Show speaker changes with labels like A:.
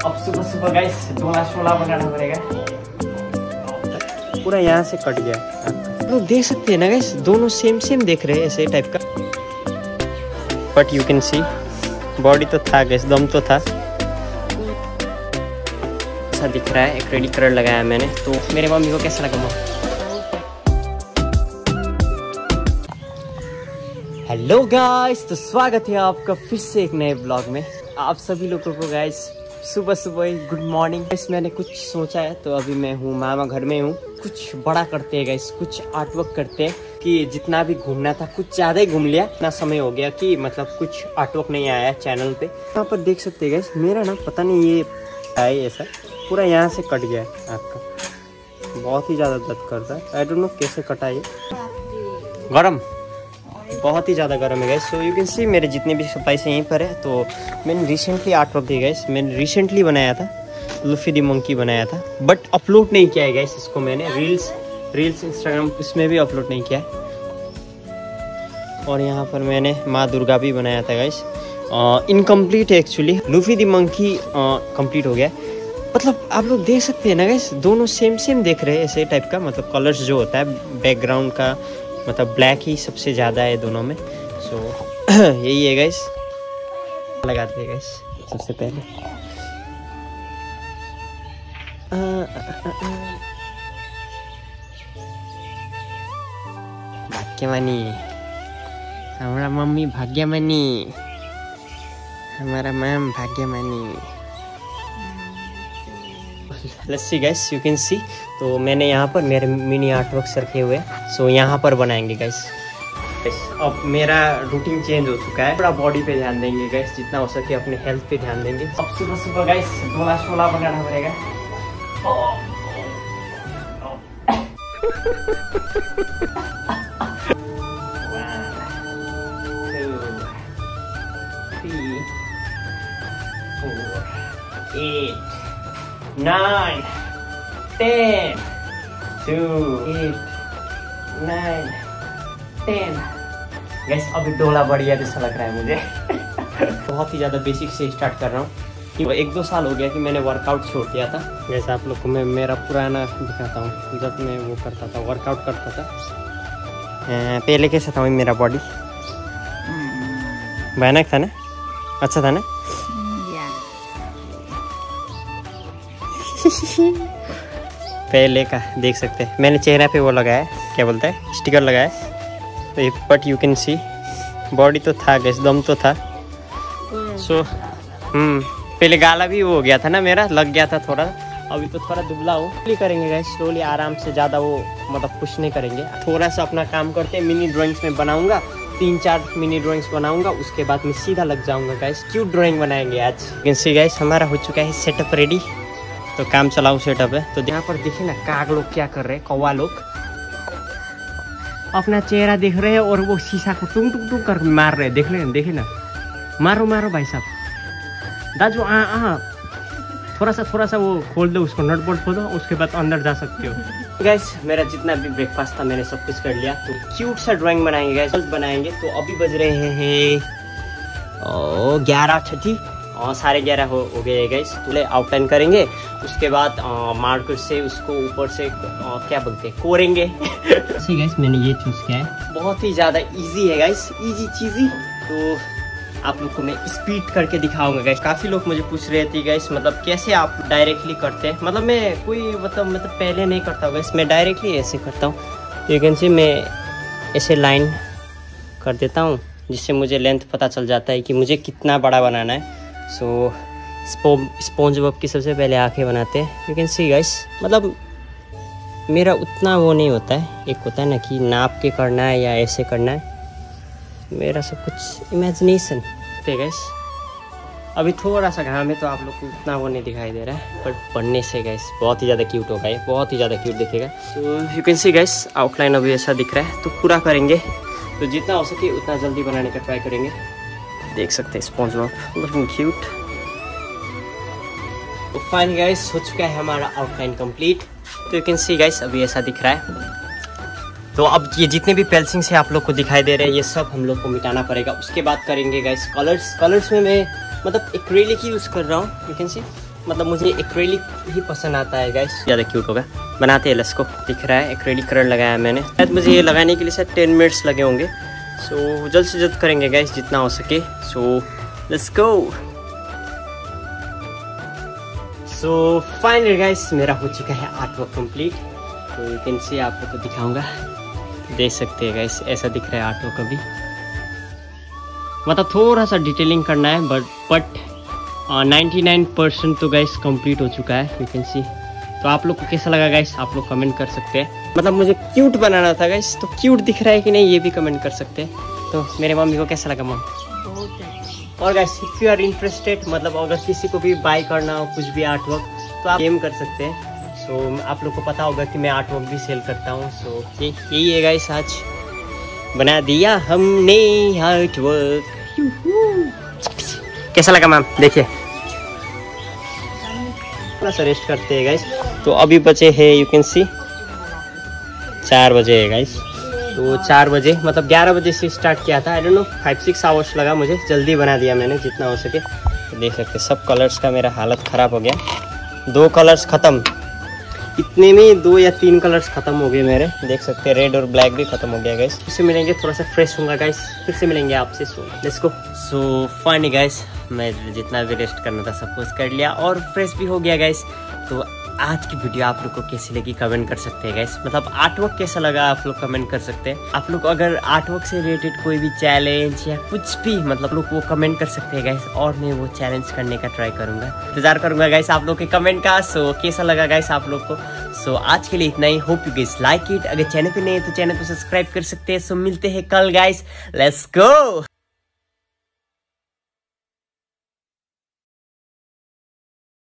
A: अब सुबह सुबह गाइस डोला शोला बनाना पड़ेगा।
B: पूरा यहाँ से कट गया। लोग देख सकते हैं ना गाइस दोनों सेम सेम देख रहे हैं ऐसे टाइप का। But you can see body तो था गैस दम तो था। ऐसा दिख रहा है एक रेडी कलर लगाया मैंने तो मेरे मम्मी को कैसा लगा मम्मी? हेलो गाइस तो स्वागत है आपका फिर से एक नए ब्लॉग में। आप सभी लोगों को गाइस सुबह सुबह गुड मॉर्निंग गाइस मैंने कुछ सोचा है तो अभी मैं हूँ मामा घर में हूँ। कुछ बड़ा करते हैं गैस कुछ आर्ट वर्क करते हैं कि जितना भी घूमना था कुछ ज़्यादा ही घूम लिया। इतना समय हो गया कि मतलब कुछ आर्ट वर्क नहीं आया चैनल पे। यहाँ पर देख सकते हैं गैस मेरा ना पता नहीं ये है ऐसा पूरा यहाँ से कट गया है आपका। बहुत ही ज़्यादा दर्द करता है। आई डोंट नो कैसे कटा ये। गरम। बहुत ही ज़्यादा गर्म है guys so you can see मेरे जितने भी पैसे यहीं पर है तो मैंने रिसेंटली आर्ट वर्क दिया गैस मैंने रिसेंटली बनाया था लुफी दी मंकी बनाया था बट अपलोड नहीं किया है गैस इसको मैंने. रील्स रील्स इंस्टाग्राम इसमें भी अपलोड नहीं किया है. और यहाँ पर मैंने माँ दुर्गा भी बनाया था गैस इनकम्प्लीट है actually Luffy the monkey complete हो गया. मतलब आप लोग देख सकते हैं ना गैस दोनों सेम सेम देख रहे हैं ऐसे टाइप का मतलब कलर्स जो होता है बैकग्राउंड का मतलब ब्लैक ही सबसे ज़्यादा है दोनों में। सो so, यही है गाइस लगाते हैं गाइस सबसे पहले। भाग्यमानी हमारा मम्मी भाग्यमानी हमारा ma'am भाग्यमानी lassi guys you can see तो मैंने यहाँ पर मेरे मिनी आर्ट वर्क रखे हुए सो यहाँ पर बनाएँगे गैस अब मेरा रूटीन चेंज हो चुका है। थोड़ा बॉडी पे ध्यान देंगे गैस जितना हो सके अपने हेल्थ पे ध्यान देंगे।
A: अब सुबह सुबह गाइस डोला शोला बनाना पड़ेगा।
B: Nine, ten, two, eight, nine, ten. Guys अभी डोला बढ़िया जैसा लग रहा है मुझे। बहुत ही ज़्यादा बेसिक से स्टार्ट कर रहा हूँ। एक दो साल हो गया कि मैंने वर्कआउट छोड़ दिया था। जैसे आप लोग को मैं मेरा पुराना दिखाता हूँ। जब मैं वो करता था वर्कआउट करता था। पहले कैसा था मेरा बॉडी भयानक था ना? अच्छा था ना? पहले का, देख सकते हैं। मैंने चेहरा पे वो लगाया, क्या बोलता है, स्टिकर लगाया। तो but you can see body तो था गैस दम तो था। सो हम्म पहले गाला भी वो हो गया था ना मेरा, लग गया था थोड़ा। अभी तो थोड़ा दुबला हो। स्लोली करेंगे गैस स्लोली आराम से ज़्यादा वो मतलब कुछ नहीं करेंगे। थोड़ा सा अपना काम करते हैं मिनी ड्राइंग्स में बनाऊँगा। तीन चार मिनी ड्राइंग्स बनाऊँगा, उसके बाद मैं सीधा लग जाऊँगा गैस क्यों ड्राइंग बनाएँगे आज। सी गैस हमारा हो चुका है सेटअप रेडी तो काम चलाऊ सेटअप है। तो यहाँ पर देखिए ना काग लोग क्या कर रहे हैं कौवा लोग। अपना चेहरा देख रहे हैं और वो शीशा को टुंग टुंग टुंग कर मार रहे हैं। देख रहे देखिए ना। मारो मारो भाई साहब। दाजू आ आ। थोड़ा सा थोड़ा सा वो खोल दो उसको नट बोल्ट खोल दो उसके बाद अंदर जा सकते हो। गैस मेरा जितना भी ब्रेकफास्ट था मैंने सब कुछ कर लिया। तो क्यूट सा ड्राइंग बनाएँगे गैस बनाएँगे। तो अभी बज रहे हैं ग्यारह छठी। साढ़े ग्यारह हो, हो गए गैस तो आउटलाइन करेंगे. उसके बाद मार्कर से उसको ऊपर से आ, क्या बोलते हैं कोरेंगे. गैस मैंने ये चूज़ किया है. बहुत ही ज़्यादा इजी है गैस इजी चीज़ी तो आप लोग को मैं स्पीड करके दिखाऊँगा गैस काफ़ी लोग मुझे पूछ रहे थे गैस मतलब कैसे आप डायरेक्टली करते हैं? मतलब मैं कोई मतलब मतलब पहले नहीं करता हूँ गैस मैं डायरेक्टली ऐसे करता हूँ. यू कैन सी मैं ऐसे लाइन कर देता हूँ जिससे मुझे लेंथ पता चल जाता है कि मुझे कितना बड़ा बनाना है. सो स्पॉन्ज बॉब की सबसे पहले आँखें बनाते हैं। यू कैन सी गाइस मतलब मेरा उतना वो नहीं होता है। एक होता है ना कि नाप के करना है या ऐसे करना है। मेरा सब कुछ इमेजिनेशन है गैस अभी थोड़ा सा घाम है तो आप लोग को उतना वो नहीं दिखाई दे रहा है। बट पढ़ने से गैस बहुत ही ज़्यादा क्यूट होगा ये। बहुत ही ज़्यादा क्यूट दिखेगा। तो you can see guys outline अभी ऐसा दिख रहा है। तो पूरा करेंगे। तो जितना हो सके उतना जल्दी बनाने का ट्राई करेंगे। देख सकते हैं स्पॉन्ज लुकिंग क्यूट तो फाइन गाइस हो चुका है हमारा आउटलाइन कंप्लीट तो यू कैन सी गाइस अभी ऐसा दिख रहा है। तो अब ये जितने भी पेल्सिंग से आप लोग को दिखाई दे रहे हैं, ये सब हम लोग को मिटाना पड़ेगा। उसके बाद करेंगे गाइस कलर्स कलर्स में मैं मतलब एक्रेलिक ही यूज़ कर रहा हूँ यू कैन सी मतलब मुझे एक्रेलिक ही पसंद आता है गाइस ज़्यादा क्यूट होगा। बनाते हैं लस दिख रहा है एक्रेलिक कलर लगाया मैंने। शायद मुझे ये लगाने के लिए शायद टेन मिनट्स लगे होंगे। सो so, जल्द से जल्द करेंगे गैस जितना हो सके। So let's go so final guys मेरा हो चुका है आर्ट वर्क कंप्लीट तो यू कैन सी आप लोग को दिखाऊँगा। देख सकते हैं गाइस ऐसा दिख रहा है आर्ट वर्क अभी। मतलब थोड़ा सा डिटेलिंग करना है but but ninety nine percent तो गाइस कंप्लीट हो चुका है यू कैन सी तो आप लोग को कैसा लगा गाइस आप लोग कमेंट कर सकते हैं। मतलब मुझे क्यूट बनाना था गाइस तो क्यूट दिख रहा है कि नहीं ये भी कमेंट कर सकते हैं। तो मेरे मम्मी को कैसा लगा मम और guys if you are interested मतलब अगर किसी को भी बाय करना हो कुछ भी आर्ट वर्क तो आप गेम कर सकते हैं। सो so, आप लोग को पता होगा कि मैं आर्ट वर्क भी सेल करता हूँ। सो so, यही है गाइस आज। बना दिया हमने आर्ट वर्क कैसा लगा मैम देखिए। थोड़ा सा रेस्ट करते हैं गाइस तो अभी बचे हैं यू कैन सी चार बजे है गाइस तो चार बजे मतलब ग्यारह बजे से स्टार्ट किया था। I don't know five six hours लगा मुझे। जल्दी बना दिया मैंने, जितना हो सके। तो देख सकते सब कलर्स का मेरा हालत ख़राब हो गया। दो कलर्स ख़त्म। इतने में दो या तीन कलर्स खत्म हो गए मेरे। देख सकते हैं रेड और ब्लैक भी खत्म हो गया गाइस फिर से मिलेंगे, थोड़ा सा फ्रेश होगा गाइस फिर से मिलेंगे आपसे so let's go so finally guys मैं जितना भी रेस्ट करना था, सब कुछ कर लिया और फ्रेश भी हो गया गाइस तो आज की वीडियो आप लोग को कैसी लगी कमेंट कर सकते हैं गैस मतलब आर्टवर्क कैसा लगा, आप लोग कमेंट कर सकते हैं. आप लोग अगर आर्टवर्क से रिलेटेड कोई भी चैलेंज या कुछ भी मतलब लोग वो कमेंट कर सकते हैं गैस और मैं वो चैलेंज करने का ट्राई करूँगा. इंतज़ार करूँगा गैस आप लोग के कमेंट का. सो कैसा लगा गैस आप लोग को? सो आज के लिए इतना ही. Hope you guys like it अगर चैनल पे नहीं है तो चैनल को सब्सक्राइब कर सकते हैं. सो मिलते हैं कल गाइस लेट्स गो